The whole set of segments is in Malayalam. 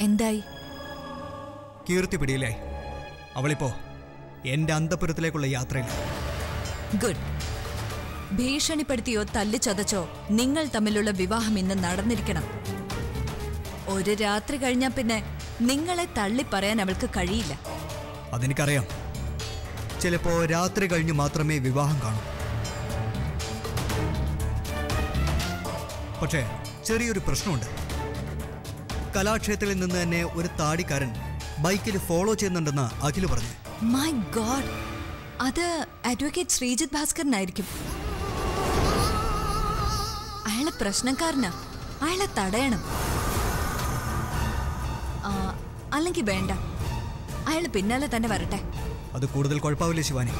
എന്തായി? കീർത്തി പിടിയിലായി അവളിപ്പോ എന്റെ അന്തപുരത്തിലേക്കുള്ള യാത്രയിൽ ഗുഡ്. ഭീഷണിപ്പെടുത്തിയോ തല്ലിച്ചതച്ചോ നിങ്ങൾ തമ്മിലുള്ള വിവാഹം ഇന്ന് നടന്നിരിക്കണം. ഒരു രാത്രി കഴിഞ്ഞാൽ പിന്നെ നിങ്ങളെ തള്ളി പറയാൻ അവൾക്ക് കഴിയില്ല. അതെനിക്കറിയാം. ചിലപ്പോ രാത്രി കഴിഞ്ഞ് മാത്രമേ വിവാഹം കാണൂ. പക്ഷേ ചെറിയൊരു പ്രശ്നമുണ്ട്. കലാക്ഷേത്രത്തിൽ നിന്ന് തന്നെ ഒരു താടിക്കാരൻ ബൈക്കിൽ ഫോളോ ചെയ്യുന്നുണ്ടെന്ന് അഖിൽ പറഞ്ഞു. മൈ ഗോഡ് അത് അഡ്വക്കേറ്റ് ശ്രീജിത് ഭാസ്കരനായിരിക്കും. അയാളെ പ്രശ്നക്കാരനാ. അയാളെ തടയണം. അല്ലെങ്കിൽ വേണ്ട. അയാൾ പിന്നാലെ തന്നെ വരട്ടെ. അത് കൂടുതൽ കുഴപ്പമില്ല ശിവാനി.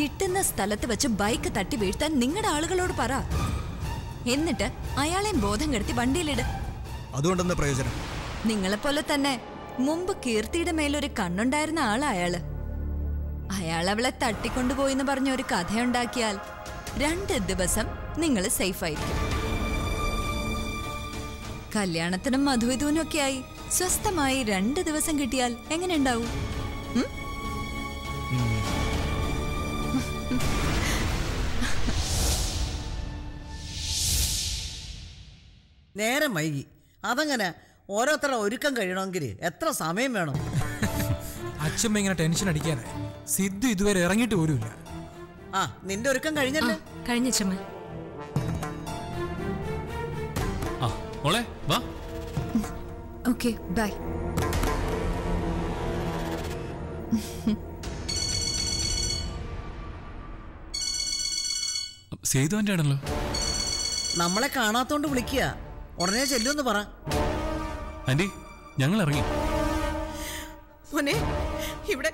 കിട്ടുന്ന സ്ഥലത്ത് വെച്ച് ബൈക്ക് തട്ടി വീഴ്ത്താൻ നിങ്ങളുടെ ആളുകളോട് പറ. എന്നിട്ട് അയാളെയും ബോധം കെടുത്തി വണ്ടിയിലിട്. അതുകൊണ്ടെന്താ പ്രയോജനം? നിങ്ങളെപ്പോലെ തന്നെ മുമ്പ് കീർത്തിയുടെ മേലൊരു കണ്ണുണ്ടായിരുന്ന ആളാ അയാൾ. അയാൾ അവളെ തട്ടിക്കൊണ്ടുപോയിന്ന് പറഞ്ഞ ഒരു കഥയുണ്ടാക്കിയാൽ രണ്ട് ദിവസം നിങ്ങൾ സേഫായിരിക്കും. കല്യാണത്തിനും മധുവിധുവിനും ഒക്കെ ആയി സ്വസ്ഥമായി രണ്ട് ദിവസം കിട്ടിയാൽ എങ്ങനെ ഉണ്ടാവും നേരം വൈകി. അതങ്ങനെ ഓരോരുത്തരുടെ ഒരുക്കം കഴിയണമെങ്കിൽ എത്ര സമയം വേണം? അച്ഛമ്മ ഇങ്ങനെ ടെൻഷൻ അടിക്കാതെ സിദ്ധു ഇതുവരെ ഇറങ്ങിയിട്ട് പോലുമില്ല. ആ നിന്റെ ഒരുക്കം കഴിഞ്ഞല്ലേ? കഴിഞ്ഞച്ചമ്മ ആ മോളെ വാ. Okay bye. സേതുവിന്റെ ആണല്ലോ. നമ്മളെ കാണാത്തോണ്ട് വിളിക്കുക ഉടനെ ചെല്ലുമെന്ന് പറ. ആന്റി ഞങ്ങൾ ഇറങ്ങി മോനെ ഇവിടെ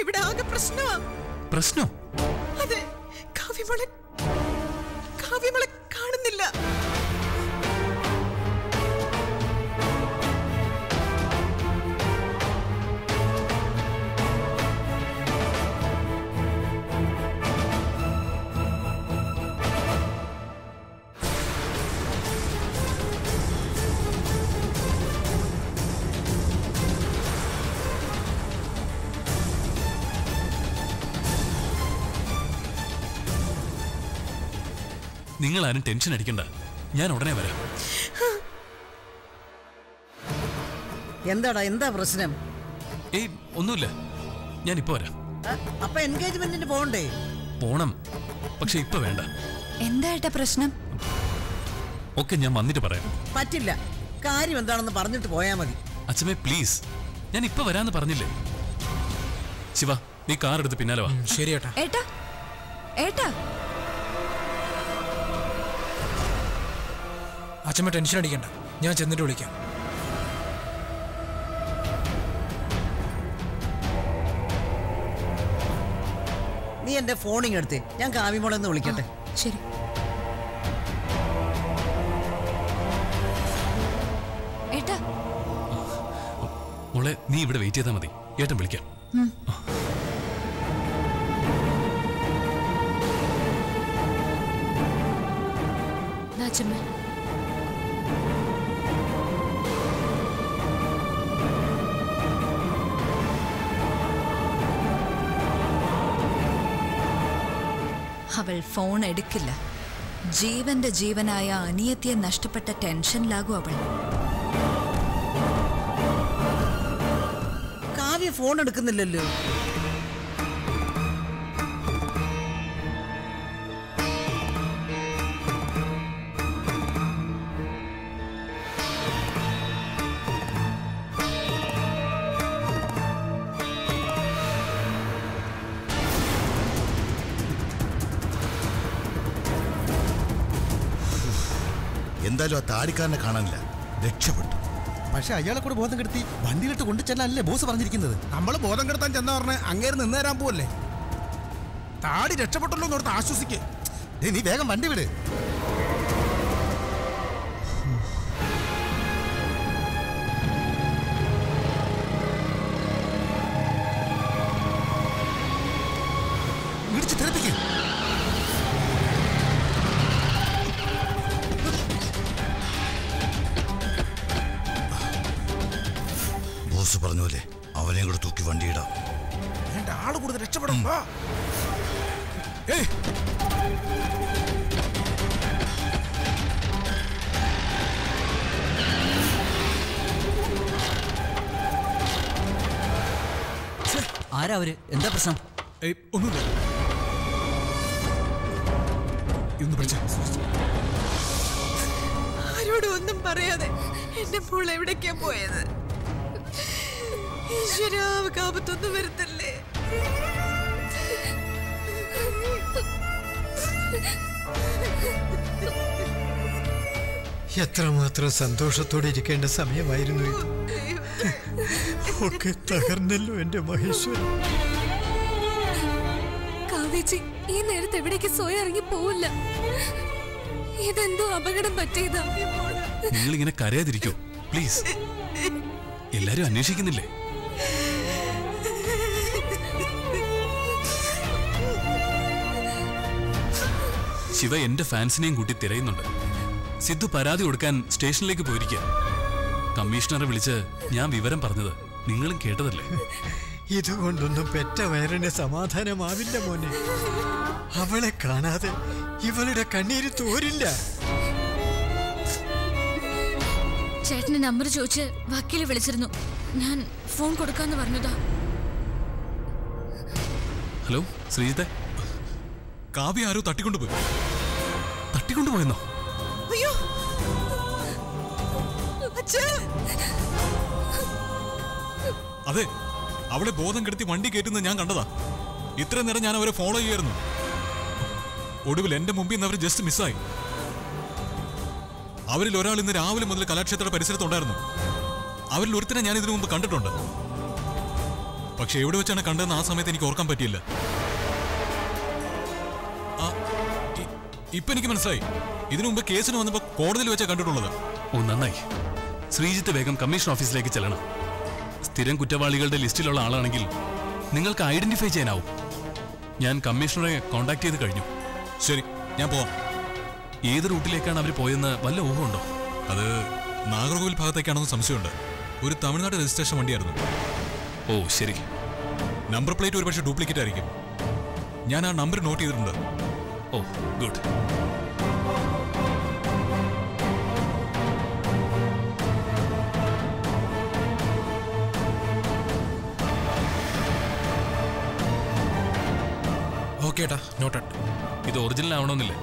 ഇവിടെ ആകെ പ്രശ്നമാ. പ്രശ്നം? അതെ കാവ്യമോളെ കാവ്യമോളെ നിങ്ങൾ ആരും ടെൻഷൻ അടിക്കണ്ട. ഞാൻ ഉടനെ വരാം. എന്താടാ എന്താ പ്രശ്നം? ഏയ് ഒന്നുമില്ല. ഞാൻ ഇപ്പൊ വരാം. അപ്പൊ എൻഗേജ്മെന്റിന് പോകണ്ടേ? പോണം. പക്ഷെ ഇപ്പൊ വേണ്ട. എന്താട്ടാ പ്രശ്നം? ഒക്കെ ഞാൻ വന്നിട്ട് പറയാം. പറ്റില്ല. കാര്യം എന്താണെന്ന് പറഞ്ഞിട്ട് പോയാ മതി. അച്ഛമ്മേ പ്ലീസ്. ഞാൻ ഇപ്പൊ വരാന്ന് പറഞ്ഞില്ലേ? ശിവ നീ കാർ എടുത്ത് പിന്നാലെ വാ. ശരി ഏട്ടാ. ഏട്ടാ ഏട്ടാ. അച്ഛമ്മ ടെൻഷൻ അടിക്കണ്ട. ഞാൻ ചെന്നിട്ട് വിളിക്കാം. നീ എന്റെ ഫോണിങ് എടുത്തേ. ഞാൻ കാവിമോളെ ഒന്ന് വിളിക്കട്ടെ. ശരി. ഏട്ടാ. മോളെ നീ ഇവിടെ വെയിറ്റ് ചെയ്താൽ മതി. ഏട്ടൻ വിളിക്കാം. നാച്ചമ്മ അവൾ ഫോൺ എടുക്കില്ല. ജീവന്റെ ജീവനായ അനിയത്തിയെ നഷ്ടപ്പെട്ട ടെൻഷനിലാകും അവൾ. കാവ്യ ഫോൺ എടുക്കുന്നില്ലല്ലോ. താടിക്കാരനെ കാണാനില്ല. രക്ഷപ്പെട്ടു. പക്ഷെ അയാളെ കൂടെ ബോധം കെടുത്തി വണ്ടിയിലിട്ട് കൊണ്ടു ചെല്ലാനല്ലേ ബോസ് പറഞ്ഞിരിക്കുന്നത്? നമ്മൾ ബോധം കെടുത്താൻ ചെന്ന പറഞ്ഞ് അങ്ങേര് നിന്ന് തരാൻ പോവല്ലേ? താടി രക്ഷപ്പെട്ടല്ലോ എന്നോർത്ത് ആശ്വസിക്കേ. നീ വേഗം വണ്ടി വിട്. ആരാ അവർ? എന്താ പ്രശ്നം? ഒന്നും ഒന്നുമില്ല ആരോടും ഒന്നും പറയാതെ എന്റെ മോൾ എവിടേക്കാ പോയത്? ഈശ്വരാവകാപത്തൊന്നും വരുത്തല്ലേ? എത്രമാത്രം സന്തോഷത്തോടെ ഇരിക്കേണ്ട സമയമായിരുന്നു ഇത്. ഒക്കെ തകർന്നല്ലോ എന്റെ മഹേശ്വരൻ കാവേച്ചി ഈ നേരത്തെ എവിടേക്ക് സ്വയം ഇറങ്ങി പോവില്ല. ഇതെന്തോ അപകടം പറ്റിയതാ. നിങ്ങൾ ഇങ്ങനെ കരയാതിരിക്കോ പ്ലീസ് എല്ലാരും അന്വേഷിക്കുന്നില്ലേ? ശിവ എന്റെ ഫാൻസിനെയും കൂട്ടി തിരയുന്നുണ്ട്. സിദ്ധു പരാതി കൊടുക്കാൻ സ്റ്റേഷനിലേക്ക് പോയിരിക്കുക കമ്മീഷണറെ വിളിച്ച് ഞാൻ വിവരം പറഞ്ഞത് നിങ്ങളും കേട്ടതല്ലേ? ഇതുകൊണ്ടൊന്നും പെറ്റ വയറിന് സമാധാനമാവില്ല മോനെ. അവളെ കാണാതെ ഇവളുടെ കണ്ണീര് തോരില്ല. ചേട്ടന് നമ്പർ ചോദിച്ച് വക്കീൽ വിളിച്ചിരുന്നു. ഞാൻ ഫോൺ കൊടുക്കാന്ന് പറഞ്ഞതാ. ഹലോ ശ്രീജിത്തെ? കാവ്യ ആരോ തട്ടിക്കൊണ്ടുപോയി. തട്ടിക്കൊണ്ടുപോയെന്നോ? അയ്യോ അതെ അവളെ ബോധം കെടുത്തി വണ്ടി കയറ്റുന്നത് ഞാൻ കണ്ടതാ. ഇത്ര നേരം ഞാൻ അവരെ ഫോളോ ചെയ്യായിരുന്നു ഒടുവിൽ എന്റെ മുമ്പിൽ നിന്ന് അവർ ജസ്റ്റ് മിസ്സായി അവരിൽ ഒരാൾ ഇന്ന് രാവിലെ മുതൽ കലാക്ഷേത്ര പരിസരത്തുണ്ടായിരുന്നു അവരിൽ ഒരുത്തിനെ ഞാൻ ഇതിനു മുമ്പ് കണ്ടിട്ടുണ്ട്. പക്ഷെ എവിടെ വെച്ചാണ് കണ്ടതെന്ന് ആ സമയത്ത് എനിക്ക് ഓർക്കാൻ പറ്റിയില്ല. ആ, ഇപ്പൊ എനിക്ക് മനസ്സിലായി. ഇതിനു മുമ്പ് കേസിന് വന്നപ്പോ കോടതിയിൽ വെച്ചാ കണ്ടിട്ടുള്ളത്. ഓ നന്നായി. ശ്രീജിത്ത് വേഗം കമ്മീഷൻ ഓഫീസിലേക്ക് ചെല്ലണം. സ്ഥിരം കുറ്റവാളികളുടെ ലിസ്റ്റിലുള്ള ആളാണെങ്കിൽ നിങ്ങൾക്ക് ഐഡന്റിഫൈ ചെയ്യാനാവും. ഞാൻ കമ്മീഷണറെ കോണ്ടാക്ട് ചെയ്ത് കഴിഞ്ഞു. ശരി ഞാൻ പോവാം. ഏത് റൂട്ടിലേക്കാണ് അവർ പോയെന്ന് വല്ല ഊഹമുണ്ടോ? അത് നാഗർകോവിൽ ഭാഗത്തേക്കാണെന്ന് സംശയമുണ്ട്. ഒരു തമിഴ്നാട് രജിസ്ട്രേഷൻ വണ്ടിയായിരുന്നു. ഓ ശരി. നമ്പർ പ്ലേറ്റ് ഒരുപക്ഷെ ഡ്യൂപ്ലിക്കേറ്റ് ആയിരിക്കും. ഞാൻ ആ നമ്പർ നോട്ട് ചെയ്തിട്ടുണ്ട്. Oh good. ഓക്കെ ഏട്ടാ നോട്ടഡ് ഇത് ഒറിജിനൽ ആവണമെന്നില്ല?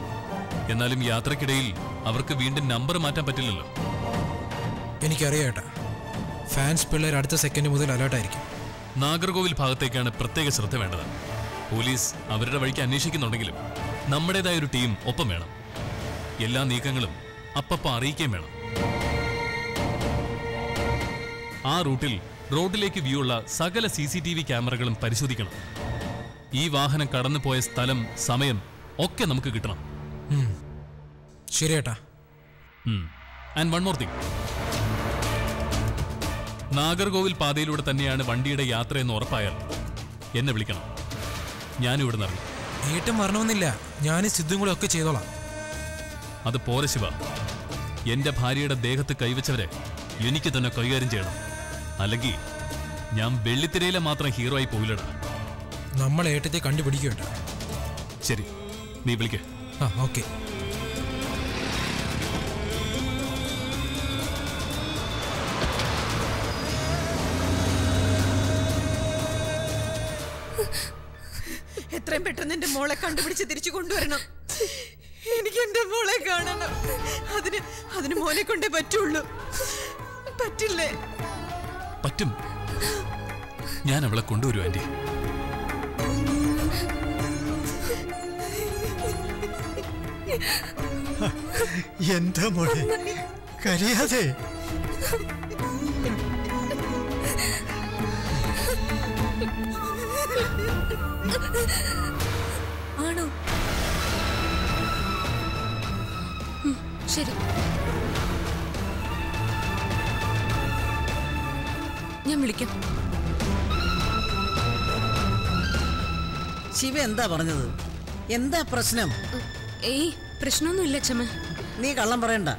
എന്നാലും യാത്രക്കിടയിൽ അവർക്ക് വീണ്ടും നമ്പർ മാറ്റാൻ പറ്റില്ലല്ലോ. എനിക്കറിയാം ഏട്ടാ. ഫാൻസ് പിള്ളേർ അടുത്ത സെക്കൻഡ് മുതൽ അലേർട്ടായിരിക്കും നാഗർകോവിൽ ഭാഗത്തേക്കാണ് പ്രത്യേക ശ്രദ്ധ വേണ്ടത്. പോലീസ് അവരുടെ വഴിക്ക് അന്വേഷിക്കുന്നുണ്ടെങ്കിലും നമ്മുടേതായ ഒരു ടീം ഒപ്പം വേണം. എല്ലാ നീക്കങ്ങളും അപ്പപ്പം അറിയിക്കുകയും വേണം. ആ റൂട്ടിൽ റോഡിലേക്ക് വ്യൂ ഉള്ള സകല സി സി ടി വി ക്യാമറകളും പരിശോധിക്കണം. ഈ വാഹനം കടന്നുപോയ സ്ഥലം സമയം ഒക്കെ നമുക്ക് കിട്ടണം. ശരി ഏട്ടാ. And one more thing Nagercoil പാതയിലൂടെ തന്നെയാണ് വണ്ടിയുടെ യാത്രയെന്ന് ഉറപ്പായാൽ എന്നെ വിളിക്കണം. ഞാനും ഇവിടെ നിന്ന് ഏട്ടൻ മരണമെന്നില്ല ഞാൻ സിദ്ധും കൂടെ ഒക്കെ ചെയ്തോളാം. അത് പോരെ ശിവ. എന്റെ ഭാര്യയുടെ ദേഹത്ത് കൈവച്ചവരെ എനിക്ക് തന്നെ കൈകാര്യം ചെയ്യണം. അല്ലെങ്കിൽ ഞാൻ വെള്ളിത്തിരയിലെ മാത്രം ഹീറോ ആയി പോയില്ലടാ നമ്മൾ ഏട്ടത്തെ കണ്ടുപിടിക്കും ശരി നീ വിളിക്കേ. ആ ഓക്കെ. എത്രയും പെട്ടെന്ന് എന്റെ മോളെ കണ്ടുപിടിച്ച് തിരിച്ചു കൊണ്ടുവരണം. എനിക്ക് എന്റെ മോളെ കാണണം. അതിന് അതിന് മോനെ കൊണ്ടേ പറ്റുള്ളൂ. പറ്റില്ലേ? പറ്റും. ഞാൻ അവളെ കൊണ്ടുവരും ആന്റി. എന്താ മോളെ കരയാതെ. ആണോ? ശരി. ഞാൻ വിളിക്കാം. ശിവ എന്താ പറഞ്ഞത്? എന്താ പ്രശ്നം? ഏയ് പ്രശ്നമൊന്നുമില്ല ചമ്മ നീ കള്ളം പറയണ്ട.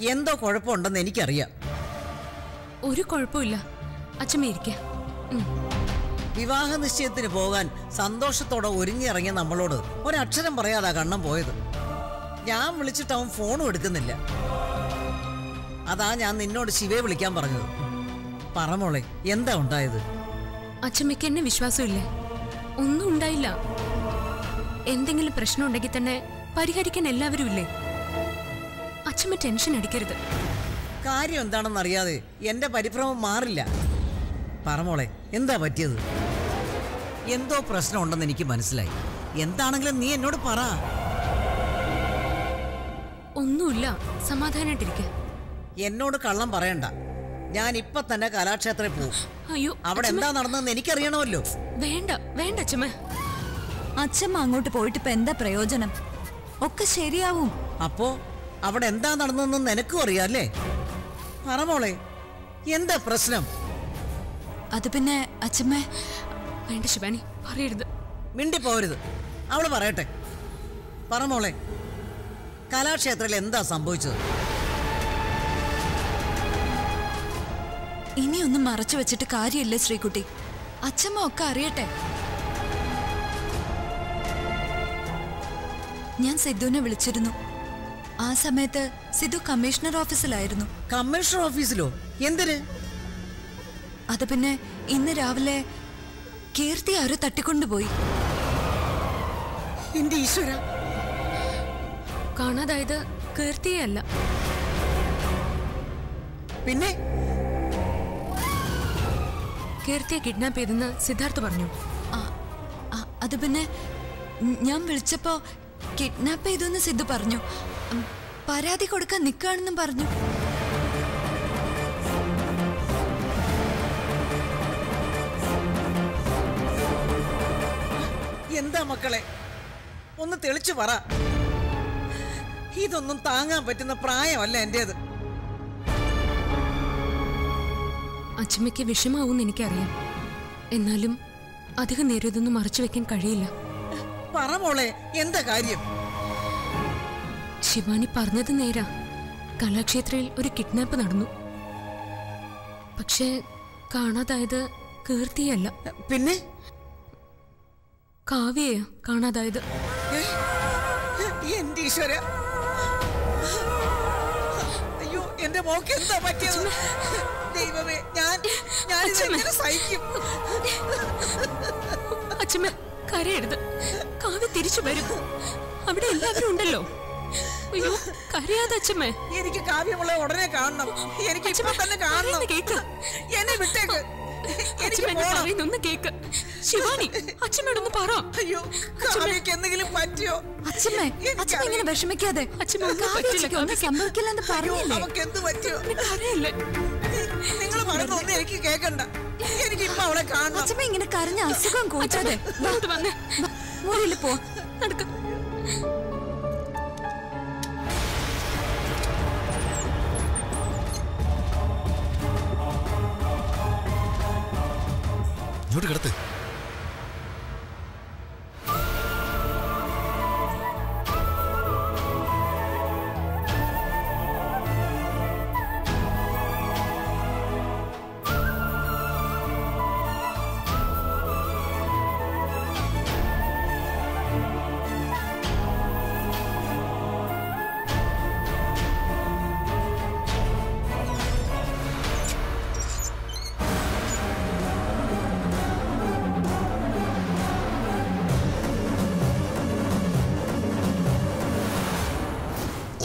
എന്തോ കുഴപ്പമുണ്ടെന്ന് എനിക്കറിയാം. ഒരു കുഴപ്പമില്ല. അച്ഛമ്മ ഇരിക്ക. വിവാഹ നിശ്ചയത്തിന് പോകാൻ സന്തോഷത്തോടെ ഒരുങ്ങിയിറങ്ങിയ നമ്മളോട് ഒരക്ഷരം പറയാതാ കണ്ണം പോയത്. ഞാൻ വിളിച്ചിട്ട് അവൻ ഫോണും എടുക്കുന്നില്ല. അതാ ഞാൻ നിന്നോട് ശിവയെ വിളിക്കാൻ പറഞ്ഞത്. പറമോളെ എന്താ ഉണ്ടായത്? അച്ഛമ്മയ്ക്ക് എന്നെ വിശ്വാസമില്ലേ? ഒന്നും ഉണ്ടായില്ല. എന്തെങ്കിലും പ്രശ്നം ഉണ്ടെങ്കിൽ തന്നെ പരിഹരിക്കാൻ എല്ലാവരും ഇല്ലേ? അച്ഛമ്മ ടെൻഷൻ അടിക്കരുത്. കാര്യം എന്താണെന്ന് അറിയാതെ എന്റെ പരിഭ്രമം മാറില്ല. പറമോളെ എന്താ പറ്റിയത്? എന്തോ പ്രശ്നം ഉണ്ടെന്ന് എനിക്ക് മനസ്സിലായി. എന്താണെങ്കിലും നീ എന്നോട് പറ. ഒന്നുമില്ല സമാധാനായിട്ടിരിക്ക. എന്നോട് കള്ളം പറയണ്ട. ഞാൻ ഇപ്പൊ തന്നെ കലാക്ഷേത്രത്തിൽ പോകും. അയ്യോ അവിടെ എന്താ നടന്നതെന്ന് എനിക്കറിയണമല്ലോ. വേണ്ട വേണ്ട അച്ഛമ്മ. അച്ഛമ്മ അങ്ങോട്ട് പോയിട്ട് ഇപ്പൊ എന്താ പ്രയോജനം? ഒക്കെ ശരിയാവും. അപ്പോ അവിടെ എന്താ നടന്നതെന്ന് നിനക്കും അറിയാല്ലേ പറമോളെ പറ മോളെ എന്താ പ്രശ്നം? അത് പിന്നെ അച്ഛമ്മ വേണ്ട ശിവാനി പറയരുത്. മിണ്ടി പോരുത് അവൾ പറയട്ടെ. പറമോളെ കലാക്ഷേത്രത്തിൽ എന്താ സംഭവിച്ചത്? ഇനിയൊന്നും മറച്ചു വെച്ചിട്ട് കാര്യമില്ല ശ്രീകുട്ടി? അച്ഛമ്മ ഒക്കെ അറിയട്ടെ. ഞാൻ സിദ്ധുവിനെ വിളിച്ചിരുന്നു. ആ സമയത്ത് സിദ്ധു കമ്മീഷണർ ഓഫീസിലായിരുന്നു. കമ്മീഷണർ ഓഫീസിലോ? എന്തിന്? അത് പിന്നെ ഇന്ന് രാവിലെ കീർത്തി ആരോ തട്ടിക്കൊണ്ടുപോയി. എന്റെ ഈശ്വര. കാണാതായത് കീർത്തിയല്ല പിന്നെ? കീർത്തിയെ കിഡ്നാപ്പ് ചെയ്തെന്ന് സിദ്ധാർത്ഥ് പറഞ്ഞു. അത് പിന്നെ ഞാൻ വിളിച്ചപ്പോ കിഡ്നാപ്പ് ചെയ്തു എന്ന് സിദ്ധു പറഞ്ഞു. പരാതി കൊടുക്കാൻ നിൽക്കുകയാണെന്നും പറഞ്ഞു. എന്താ മക്കളെ? ഒന്ന് തെളിച്ചു പറ. ഇതൊന്നും താങ്ങാൻ പറ്റുന്ന പ്രായമല്ല എന്റേത്. അച്ഛമ്മയ്ക്ക് വിഷമാവൂന്ന് എനിക്കറിയാം. എന്നാലും അധികം നേരം ഇതൊന്നും മറച്ചു വെക്കാൻ കഴിയില്ല. പറ മോളെ എന്താ കാര്യം? ശിവാനി പറഞ്ഞത് നേരാ. കലാക്ഷേത്രയിൽ ഒരു കിഡ്നാപ്പ് നടന്നു. പക്ഷേ കാണാതായത് കീർത്തിയല്ല. പിന്നെ? കാവ്യയാ കാണാതായത്. എന്റെ ഈശ്വര. അയ്യോ എന്റെ മോക്ക് എന്താ പറ്റിയത്? ദൈവമേ ഞാൻ ഞാൻ സഹിക്കും? അച്ഛമ്മ. കരയരുത്. കാവ്യ തിരിച്ചു വരും. അവിടെ എല്ലാവരും ഉണ്ടല്ലോ. അയ്യോ കരയാതെ അച്ഛമ്മേ. എനിക്ക് കാവ്യമുള്ള ഉടനെ കാണണം. എനിക്ക് ഇപ്പൊ തന്നെ കാണണം. കേക്ക്. എന്നെ വിട്ടേക്ക്. കേക്ക്. ശിവാനി അച്ഛമ്മയോടൊന്ന് പറ. അയ്യോ കാവ്യക്ക് എന്തെങ്കിലും പറ്റിയോ? അച്ഛമ്മേ അച്ഛമ്മ ഇങ്ങനെ വിഷമിക്കാതെ. അച്ഛമ്മ പറ്റില്ല ഒന്നും സംഭവിക്കില്ലെന്ന് പറഞ്ഞില്ലേ? അവക്ക് എന്ത് പറ്റിയോ? എനിക്ക് കേക്കണ്ട. എനിക്ക് ഇപ്പൊ അവളെ കാണണം. അച്ഛമ്മ ഇങ്ങനെ കരഞ്ഞ അസുഖം കൂട്ടാതെ. വന്നേ. മുറിയിൽ പോ. നടക്ക. ഇങ്ങോട്ട് കിടത്ത്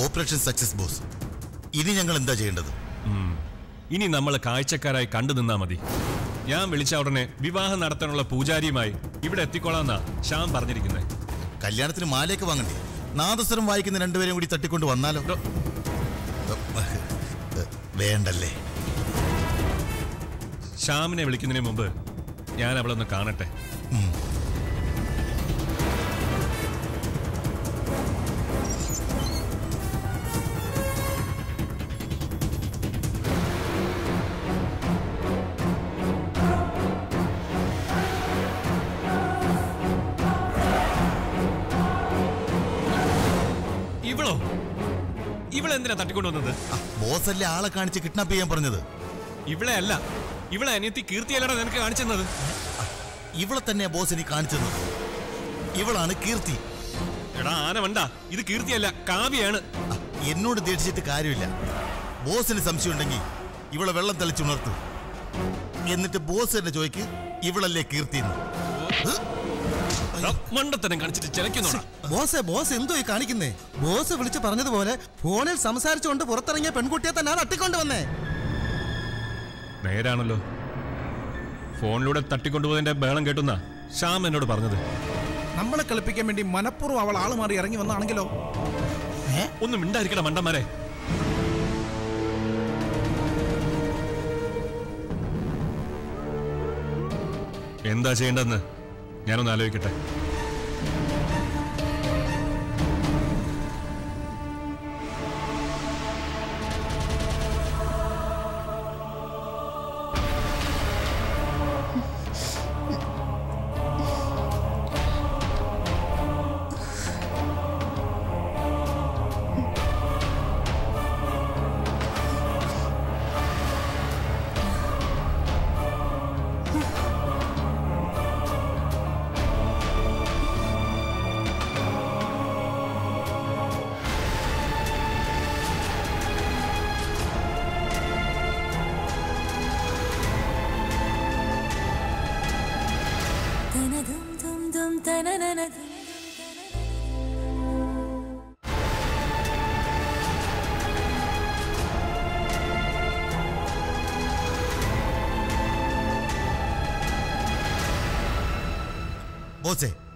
ഓപ്പറേഷൻ സക്സസ് ബോസ്. ഇനി ഞങ്ങൾ എന്താ ചെയ്യേണ്ടത് ഇനി നമ്മൾ കാഴ്ചക്കാരായി കണ്ടു നിന്നാ മതി. ഞാൻ വിളിച്ച ഉടനെ വിവാഹം നടത്താനുള്ള പൂജാരിയുമായി ഇവിടെ എത്തിക്കോളാന്നാ ശ്യാം പറഞ്ഞിരിക്കുന്നത് കല്യാണത്തിന് മാലയൊക്കെ വാങ്ങണ്ടേ? നാദസ്വരം വായിക്കുന്ന രണ്ടുപേരും കൂടി തട്ടിക്കൊണ്ട് വന്നാലോ? വേണ്ടല്ലേ? ശ്യാമിനെ വിളിക്കുന്നതിന് മുമ്പ് ഞാൻ അവളൊന്ന് കാണട്ടെ. ഇവളെന്തിനാ തട്ടിക്കൊണ്ടുവന്നത്? ബോസ് അല്ലേ ആളെ കാണിച്ച് കിഡ്നാപ്പ് ചെയ്യാൻ പറഞ്ഞത്? ഇവളെ അല്ല ഇവളെ അനിയത്തി കീർത്തിയല്ലടാ നിനക്ക് കാണിച്ചെന്നത്. ഇവളെ തന്നെ ബോസ് എനിക്ക് കാണിച്ചത്. ഇവളാണ് കീർത്തി. എടാ ആന വണ്ട. ഇത് കീർത്തിയല്ല കാവ്യാണ് എന്നോട് ദേഷിച്ചിട്ട് കാര്യമില്ല. ബോസിന് സംശയം ഉണ്ടെങ്കിൽ ഇവളെ വെള്ളം തെളിച്ചുണർത്തു എന്നിട്ട് ബോസ് എന്നെ ചോദിക്ക് ഇവളല്ലേ കീർത്തി എന്ന് മണ്ടത്തരം കാണിച്ചിട്ട് ചിലക്കുന്നോടാ ബോസെ ബോസ് എന്തോ ഈ കാണിക്കുന്നേ? ബോസ് വിളിച്ചു പറഞ്ഞതുപോലെ ഫോണിൽ സംസാരിച്ചുകൊണ്ട് പുറത്തിറങ്ങിയ പെൺകുട്ടിയെ തന്നെ തട്ടിക്കൊണ്ട് വന്നേ. നേരാണല്ലോ ഫോണിലൂടെ തട്ടിക്കൊണ്ടുപോയതിന്റെ ബഹളം കേട്ടുന്ന ശ്യാം എന്നോട് പറഞ്ഞത്. നമ്മളെ കളിപ്പിക്കാൻ വേണ്ടി മനഃപൂർവം അവൾ ആൾ മാറി ഇറങ്ങി വന്നാണെങ്കിലോ? ഒന്നും മിണ്ടായിരിക്കട മണ്ടന്മാരെ. എന്താ ചെയ്യേണ്ടതെന്ന് ഞാനൊന്ന് ആലോചിക്കട്ടെ.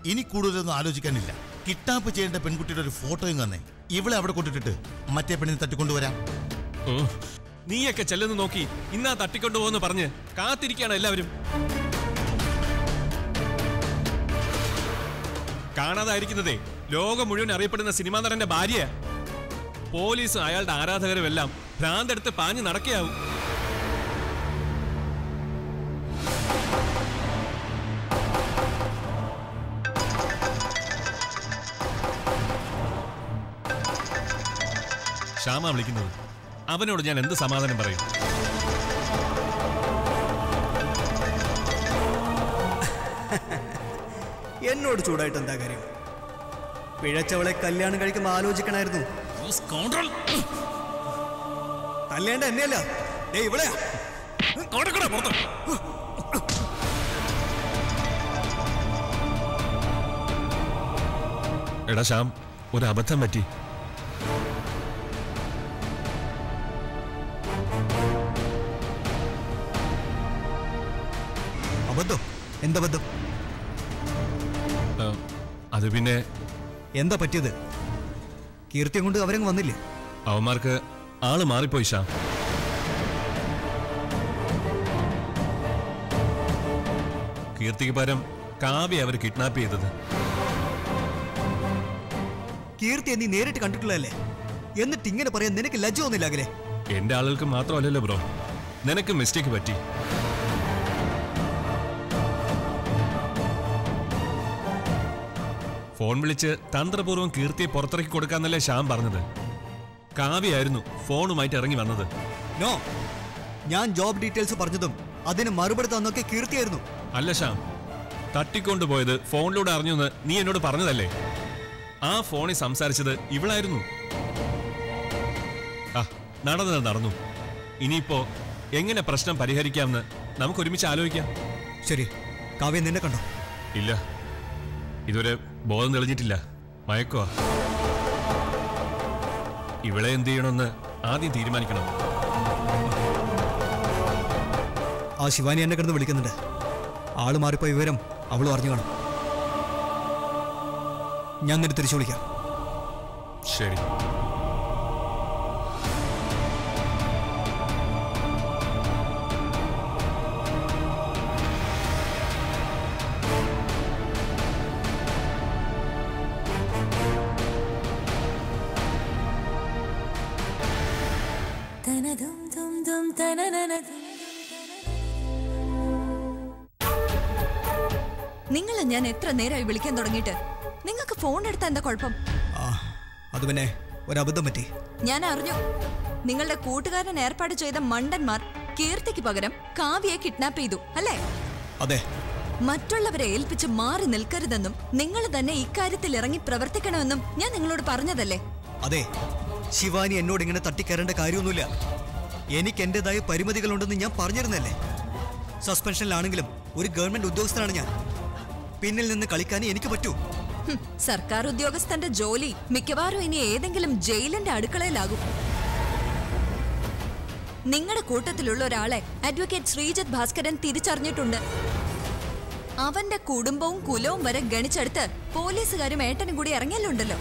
ഇനി കൂടുതലൊന്നും ആലോചിക്കാനില്ല. കിട്ടാപ്പ് ചെയ്യേണ്ട പെൺകുട്ടിയുടെ ഒരു ഫോട്ടോയും തന്നെ ഇവളെ അവിടെ കൊണ്ടിട്ടിട്ട് മറ്റേ പെണ്ണിനെ തട്ടിക്കൊണ്ടുവരാം. നീയൊക്കെ ചെല്ലുന്നു നോക്കി ഇന്നാ തട്ടിക്കൊണ്ടുപോകുന്നു പറഞ്ഞ് കാത്തിരിക്കുകയാണ് എല്ലാവരും. കാണാതായിരിക്കുന്നതേ ലോകം മുഴുവൻ അറിയപ്പെടുന്ന സിനിമാ നടന്റെ ഭാര്യ. പോലീസും അയാളുടെ ആരാധകരും എല്ലാം ഭ്രാന്തെടുത്ത് പാഞ്ഞു നടക്കുകയാവും. ശ്യാമ വിളിക്കുന്നത്. അവനോട് ഞാൻ എന്ത് സമാധാനം പറയും? എന്നോട് ചൂടായിട്ട് എന്താ കാര്യം? പിഴച്ചവളെ കല്യാണം കഴിക്കുമ്പോൾ ആലോചിക്കണായിരുന്നു. തല്ലേണ്ട എന്നെയല്ല. ദേ ഇവിടെ എടാ ശ്യാം ഒരു അബദ്ധം പറ്റി. എന്തബദ്ധം ബന്ധം അത് പിന്നെ എന്താ പറ്റിയത്? കീർത്തിയും കൊണ്ട് അവരങ്ങ് വന്നില്ലേ? അവന്മാർക്ക് ആൾ മാറിപ്പോയി ഷാ. കീർത്തിക്ക് പകരം കാവ്യ അവർ കിഡ്നാപ്പ് ചെയ്തത്. കീർത്തിയെ നീ നേരിട്ട് കണ്ടിട്ടുള്ളതല്ലേ? എന്നിട്ട് ഇങ്ങനെ പറയാൻ നിനക്ക് ലജ്ജ ഒന്നുമില്ല അകലെ എന്റെ ആളുകൾക്ക് മാത്രമല്ലല്ലോ ബ്രോ. നിനക്ക് മിസ്റ്റേക്ക് പറ്റി. ഫോൺ വിളിച്ച് തന്ത്രപൂർവം കീർത്തിയെ പുറത്തിറക്കി കൊടുക്കാന്നല്ലേ ശ്യാം പറഞ്ഞത്. കാവ്യായിരുന്നു ഫോണുമായിട്ട് ഇറങ്ങി വന്നത്. നോ ഞാൻ ജോബ് ഡീറ്റെയിൽസ് പറഞ്ഞതും അതിന് മറുപടി തന്നൊക്കെ കീർത്തിയായിരുന്നു. അല്ല ശ്യാം തട്ടിക്കൊണ്ടുപോയത് ഫോണിലൂടെ അറിഞ്ഞു എന്ന് നീ എന്നോട് പറഞ്ഞതല്ലേ? ആ ഫോണിൽ സംസാരിച്ചത് ഇവളായിരുന്നു. ആ നടന്നത് നടന്നു. ഇനിയിപ്പോ എങ്ങനെ പ്രശ്നം പരിഹരിക്കാമെന്ന് നമുക്ക് ഒരുമിച്ച് ആലോചിക്കാം. ശരി കാവ്യ നിന്നെ കണ്ടോ? ഇല്ല ഇതുവരെ ബോധം തെളിഞ്ഞിട്ടില്ല. മയക്കോ ഇവിടെ എന്ത് ചെയ്യണമെന്ന് ആദ്യം തീരുമാനിക്കണം. ആ ശിവാനി എന്നെ കിടന്ന് വിളിക്കുന്നുണ്ട്. ആൾ മാറിപ്പോയ വിവരം അവളും അറിഞ്ഞു കാണും. ഞാൻ നിന്നെ തിരിച്ചു വിളിക്കാം. ശരി. നിങ്ങളെ ഞാൻ എത്ര നേരമായി വിളിക്കാൻ തുടങ്ങിയിട്ട്? നിങ്ങൾക്ക് ഫോൺ എടുത്താ എന്താ കുഴപ്പം? അത് പിന്നെ ഒരബദ്ധം പറ്റി. ഞാൻ അറിഞ്ഞു. നിങ്ങളുടെ കൂട്ടുകാരൻ ഏർപ്പാട് ചെയ്ത മണ്ടന്മാർ കീർത്തിക്ക് പകരം കാവ്യയെ കിഡ്നാപ്പ് ചെയ്തു അല്ലേ? അതെ. മറ്റുള്ളവരെ ഏൽപ്പിച്ച് മാറി നിൽക്കരുതെന്നും നിങ്ങൾ തന്നെ ഇക്കാര്യത്തിൽ ഇറങ്ങി പ്രവർത്തിക്കണമെന്നും ഞാൻ നിങ്ങളോട് പറഞ്ഞതല്ലേ? അതെ. ശിവാനി എന്നോട് ഇങ്ങനെ തട്ടിക്കയറേണ്ട കാര്യമൊന്നുമില്ല. എനിക്ക് എന്റേതായ പരിമിതികളുണ്ടെന്ന് ഞാൻ പറഞ്ഞിരുന്നല്ലേ സസ്പെൻഷനിലാണെങ്കിലും ഒരു ഗവൺമെന്റ് ഉദ്യോഗസ്ഥനാണ് ഞാൻ. പിന്നിൽ നിന്ന് കളിക്കാൻ എനിക്ക് പറ്റൂ. സർക്കാർ ഉദ്യോഗസ്ഥന്റെ ജോലി മിക്കവാറും ഇനി ഏതെങ്കിലും ജയിലിന്റെ അടുക്കളയിലാകും. നിങ്ങളുടെ കൂട്ടത്തിലുള്ള ഒരാളെ അഡ്വക്കേറ്റ് ശ്രീജിത് ഭാസ്കരൻ തിരിച്ചറിഞ്ഞിട്ടുണ്ട്. അവന്റെ കുടുംബവും കുലവും വരെ ഗണിച്ചെടുത്ത് പോലീസുകാരും ഏട്ടനും കൂടി ഇറങ്ങിയല്ലുണ്ടല്ലോ.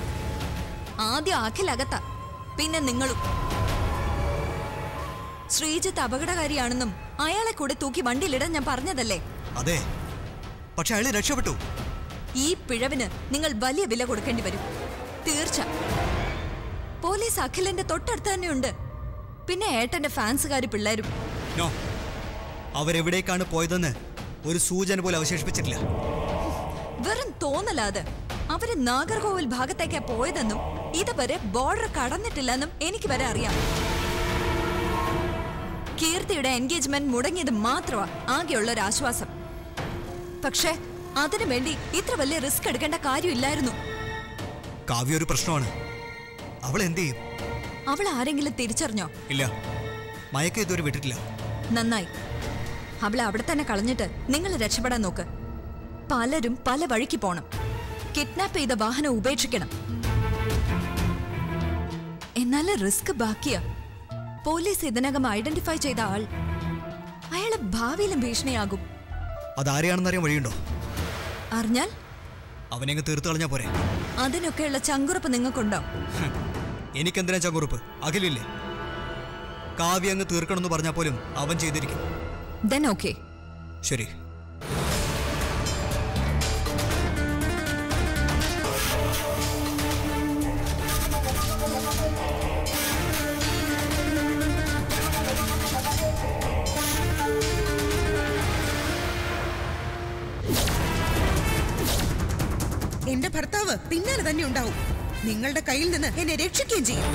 ആദ്യം അഖിലകത്ത പിന്നെ നിങ്ങളും. ശ്രീജിത്ത് അപകടകാരിയാണെന്നും അയാളെ കൂടെ തൂക്കി വണ്ടിയിലിടാൻ ഞാൻ പറഞ്ഞതല്ലേ? അതെ. പക്ഷെ അയാൾ രക്ഷപ്പെട്ടു. ഈ പിഴവിന് നിങ്ങൾ വലിയ വില കൊടുക്കേണ്ടി വരും. തീർച്ച. പോലീസ് അഖിലിന്റെ തൊട്ടടുത്ത് തന്നെയുണ്ട്. പിന്നെ ഏട്ടന്റെ ഫാൻസുകാര് പിള്ളേരും. നോ. അവരെവിടേക്കാണ് പോയതെന്ന് ഒരു സൂചന പോലും അവശേഷിപ്പിച്ചിട്ടില്ല. വെറും തോന്നലാതെ അവർ നാഗർകോവിൽ ഭാഗത്തേക്കാ പോയതെന്നും ഇതുവരെ ബോർഡർ കടന്നിട്ടില്ലെന്നും എനിക്ക് വരെ അറിയാം. കീർത്തിയുടെ എൻഗേജ്മെന്റ് മുടങ്ങിയത് മാത്രമാ ആകെയുള്ള ഒരു ആശ്വാസം പക്ഷേ അതിനു വേണ്ടി ഇത്ര വലിയ റിസ്ക് എടുക്കേണ്ട കാര്യമില്ലായിരുന്നു. കാവ്യ ഒരു പ്രശ്നമാണ്. അവൾ എന്ത് ചെയ്യും? അവൾ ആരെങ്കിലും തിരിച്ചറിഞ്ഞോ? ഇല്ല. മയക്ക ഇതുവരെ വിട്ടിട്ടില്ല. നന്നായി. അവളെ അവിടെ തന്നെ കളഞ്ഞിട്ട് നിങ്ങൾ രക്ഷപ്പെടാൻ നോക്ക്. പലരും പല വഴിക്ക് പോണം. കിഡ്നാപ്പ് ചെയ്ത വാഹനം ഉപേക്ഷിക്കണം. എന്നാൽ റിസ്ക് ബാക്കിയാ. പോലീസ് ഇതിനകം ഐഡന്റിഫൈ ചെയ്ത ആൾ. അയാൾ ഭാവിയിലും ഭീഷണിയാകും. അതാരെയാണെന്നറിയാൻ വഴിയുണ്ടോ? അറിഞ്ഞാൽ? അവനെ അങ്ങ് തീർത്തു കളഞ്ഞാ പോരെ. അതിനൊക്കെയുള്ള ചങ്കുറപ്പ് നിങ്ങൾക്കുണ്ടോ? എനിക്കെന്തിനാ ചങ്കുറപ്പ്? അഖിലില്ലേ? കാവ്യ അങ്ങ് തീർക്കണമെന്ന് പറഞ്ഞാൽ പോലും അവൻ ചെയ്തിരിക്കും. ശരി. എന്റെ ഭർത്താവ് പിന്നാലെ തന്നെ ഉണ്ടാവും. നിങ്ങളുടെ കയ്യിൽ നിന്ന് എന്നെ രക്ഷിക്കുകയും ചെയ്യും.